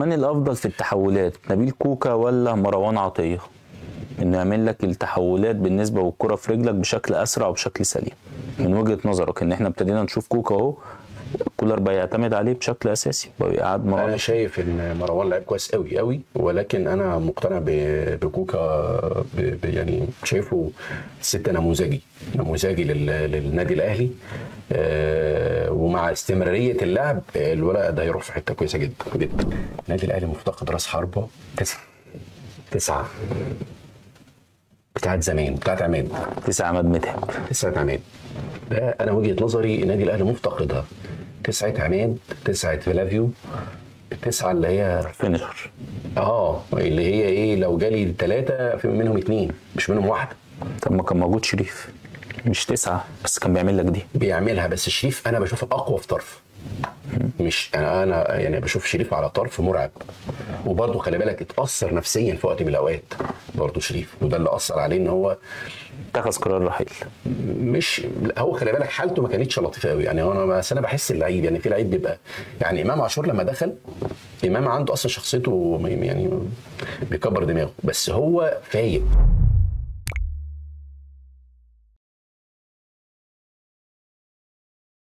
من الأفضل في التحولات نبيل كوكا ولا مروان عطية؟ إنه يعمل لك التحولات بالنسبة والكرة في رجلك بشكل أسرع وبشكل سليم. من وجهة نظرك إن إحنا ابتدينا نشوف كوكا أهو كولر بقى يعتمد عليه بشكل أساسي. بقى يقعد أنا مروان شايف إن مروان لعيب كويس قوي قوي ولكن أنا مقتنع بكوكا يعني شايفه ست نموذجي نموذجي لل- للنادي الأهلي آه، ومع استمرارية اللعب الولد ده هيروح في حتة كويسة جدا جدا. النادي الأهلي مفتقد راس حربة تسعة تسعة. بتاعت زمان بتاعت عماد. تسع عماد متعب. تسعة عماد. ده أنا وجهة نظري النادي الأهلي مفتقدها. تسعة عماد تسعة فلافيو التسعة اللي هي فينشر آه اللي هي إيه لو جالي ثلاثة في منهم اتنين مش منهم واحدة طب ما كان موجود شريف. مش تسعة بس كان بيعمل لك دي. بيعملها بس شريف أنا بشوفه أقوى في طرف. مش أنا أنا يعني بشوف شريف على طرف مرعب. وبرضه خلي بالك اتأثر نفسيا في وقت من الأوقات برضه شريف. وده اللي أثر عليه إن هو اتخذ قرار رحيل. مش هو خلي بالك حالته ما كانتش لطيفة قوي يعني أنا بس أنا بحس اللعيب يعني في لعيب بيبقى يعني إمام عاشور لما دخل إمام عنده أصلا شخصيته يعني بيكبر دماغه. بس هو فايق.